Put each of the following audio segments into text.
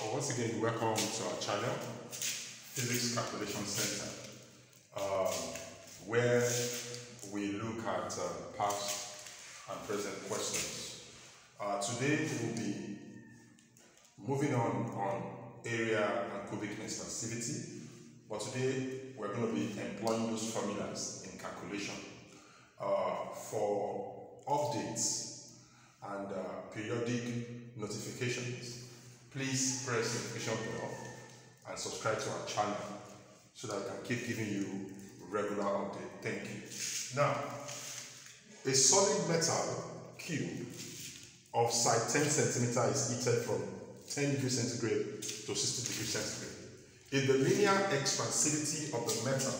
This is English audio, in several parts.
Well, once again, welcome to our channel, Physics Calculation Center, um, where we look at uh, past and present questions. Uh, today, we'll be moving on on area and cubic expansivity, but today we're going to be employing those formulas in calculation uh, for updates and uh, periodic notifications please press the notification bell and subscribe to our channel so that I can keep giving you regular update. Thank you. Now, a solid metal cube of side 10 centimeter is heated from 10 degrees centigrade to 60 degrees centigrade. If the linear expansivity of the metal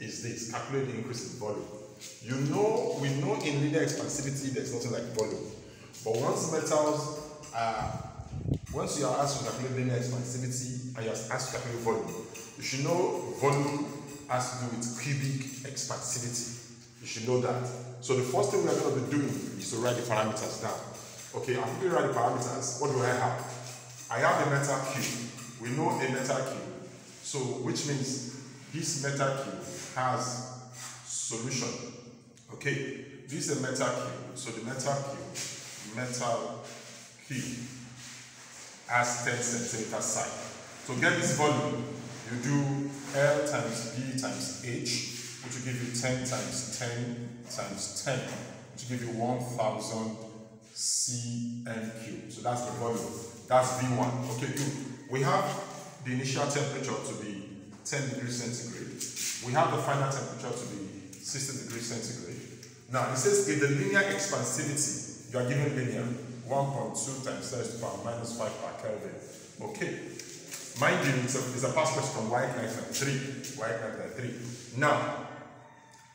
is this, calculate the increase in volume. You know, we know in linear expansivity there's nothing like volume. But once metals are once you are asked to calculate linear expansivity and you are asked to calculate volume, you should know volume has to do with cubic expansivity. You should know that. So the first thing we are going to be doing is to write the parameters down. Okay, after we write the parameters, what do I have? I have a metal cube. We know a metal cube. So which means this metal cube has solution. Okay, this is a metal cube. So the metal cube, metal cube has 10 centimeter side. To get this volume, you do L times B times H, which will give you 10 times 10 times 10, which will give you 1000 cm cubed. So that's the volume. That's V1. Okay, good. We have the initial temperature to be 10 degrees centigrade. We have the final temperature to be 60 degrees centigrade. Now, it says if the linear expansivity, you are given linear, 1.2 times 10 to the power minus 5 per Kelvin. Okay. Mind you, it's a, it's a past question from Y993. Y993. Now,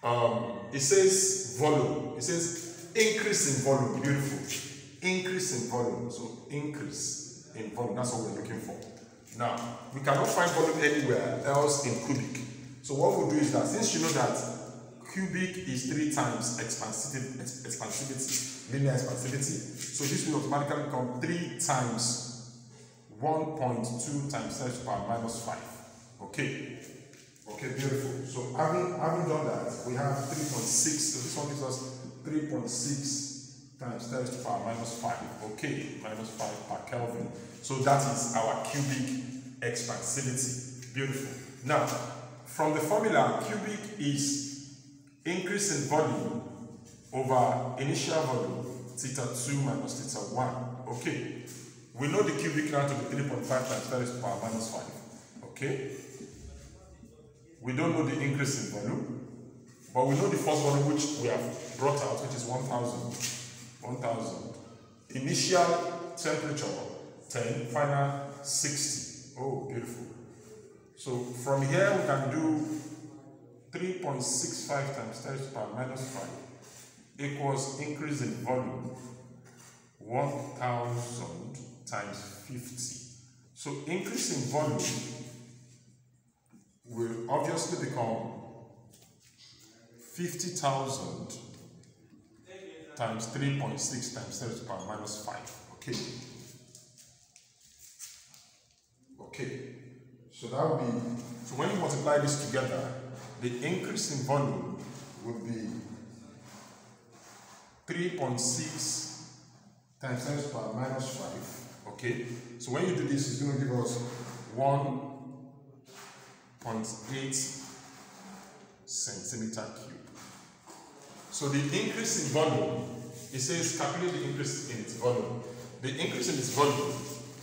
um, it says volume. It says increase in volume. Beautiful. Increase in volume. So increase in volume. That's what we're looking for. Now, we cannot find volume anywhere else in cubic. So what we'll do is that since you know that cubic is three times expansive, expansivity, linear expansivity, so this will automatically become 3 times 1.2 times 10 to the power minus 5. Okay. Okay, beautiful. So having, having done that, we have 3.6. So this one gives us 3.6 times 10 to the power minus 5. Okay, minus 5 per Kelvin. So that is our cubic expansivity. Beautiful. Now, from the formula, cubic is increase in volume over initial volume theta 2 minus theta 1. Okay. We know the cubic now to be 3.5 times 10 to the power minus 5. Okay. We don't know the increase in volume, but we know the first volume which we have brought out, which is 1000. 1000. Initial temperature 10, final 60. Oh, beautiful. So from here we can do 3.65 times 10 to the power minus 5 equals increase in volume 1000 times 50. So increase in volume will obviously become 50,000 times 3.6 times 10 to the power minus 5. Okay. Okay. So that would be, so when you multiply this together, the increase in volume would be 3.6 times 10 to power minus 5. Okay? So when you do this, it's going to give us 1.8 centimeter cube. So the increase in volume, it says calculate the increase in its volume. The increase in its volume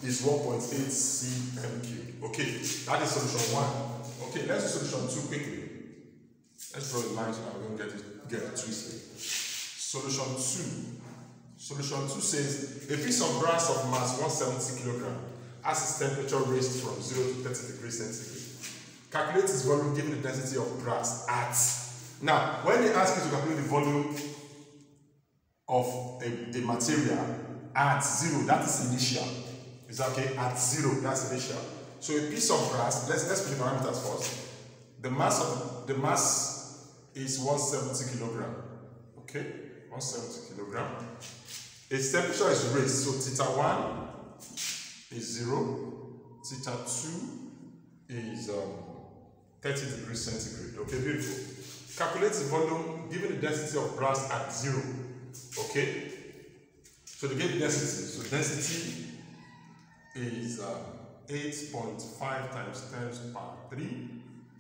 is 1.8 cm cube. Okay, that is solution 1. Okay, let's do solution 2 quickly. Let's draw the line so that we don't get it, get it twisted. Solution 2. Solution 2 says a piece of brass of mass 170 kg has its temperature raised from 0 to 30 degrees centigrade. Calculate its volume given the density of brass at. Now, when they ask you to calculate the volume of a, a material at 0, that is initial. Is that okay? At 0, that's initial. So a piece of brass, let's, let's put the parameters first. The mass of the mass is 170 kilogram. Okay? 170 kilogram. Its temperature is raised, so theta 1 is 0, theta 2 is um, 30 degrees centigrade. Okay, beautiful. Calculate the volume given the density of brass at zero. Okay, so to get the density, so density is um, 8.5 times 10 to the power 3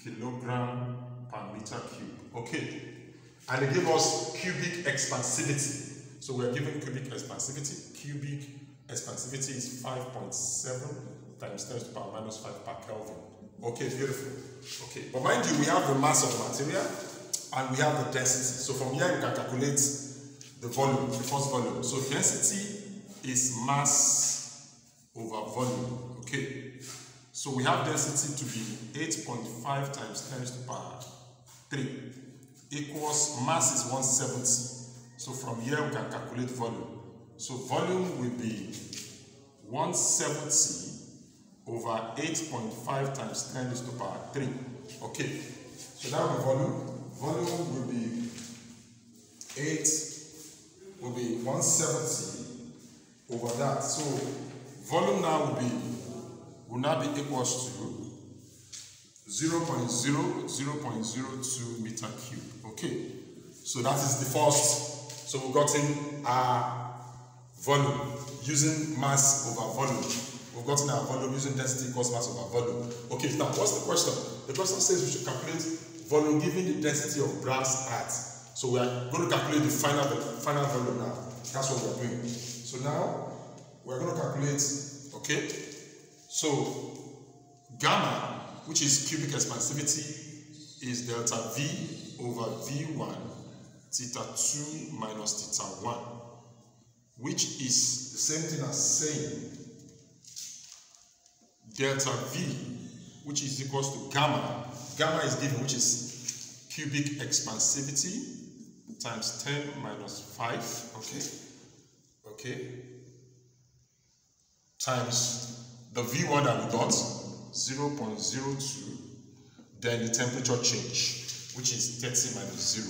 kilogram per meter cube. Okay, and they give us cubic expansivity. So we are given cubic expansivity. Cubic expansivity is 5.7 times 10 to the power minus 5 per Kelvin. Okay, beautiful. Okay, but mind you, we have the mass of material and we have the density. So from here we can calculate the volume, the first volume. So density is mass over volume. Okay, so we have density to be 8.5 times 10 to the power 3 equals mass is 170. So from here we can calculate volume. So volume will be 170 over 8.5 times 10 to the power 3. Okay, so that will be volume. Volume will be 8, will be 170 over that. So volume now will be, will now be equals to 0 0.0, 0 0.02 meter cube. Okay, so that is the first so we've gotten our volume using mass over volume. We've gotten our volume using density equals mass over volume. Okay, now what's the question? The question says we should calculate volume given the density of brass at. So we are going to calculate the final, final volume now. That's what we're doing. So now we're going to calculate, okay? So gamma, which is cubic expansivity, is delta V over V1 theta 2 minus theta 1, which is the same thing as saying delta V, which is equals to gamma. Gamma is given, which is cubic expansivity times 10 minus 5, okay? Okay? Times the V1 that we got, 0 0.02, then the temperature change, which is 30 minus 0.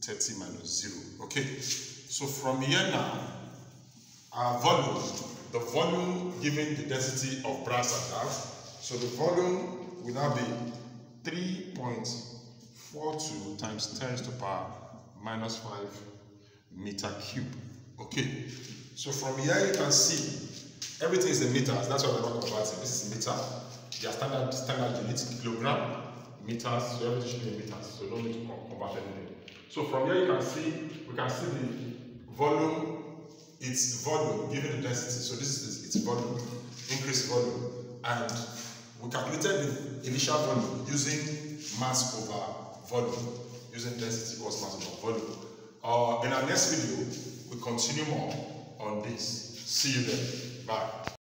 30 minus 0. Okay, so from here now, our volume, the volume given the density of brass at that, so the volume will now be 3.42 times 10 to the power minus 5 meter cube. Okay, so from here you can see everything is in meters. That's why we're not converting. This is meter. They are standard standard units, kilogram, meters. So everything should be meters. So don't need to convert anything. So from here you can see, we can see the volume, its volume given the density. So this is its volume, increased volume. And we calculated the initial volume using mass over volume, using density equals mass over volume. Uh, in our next video, we continue more on this. See you then. Bye.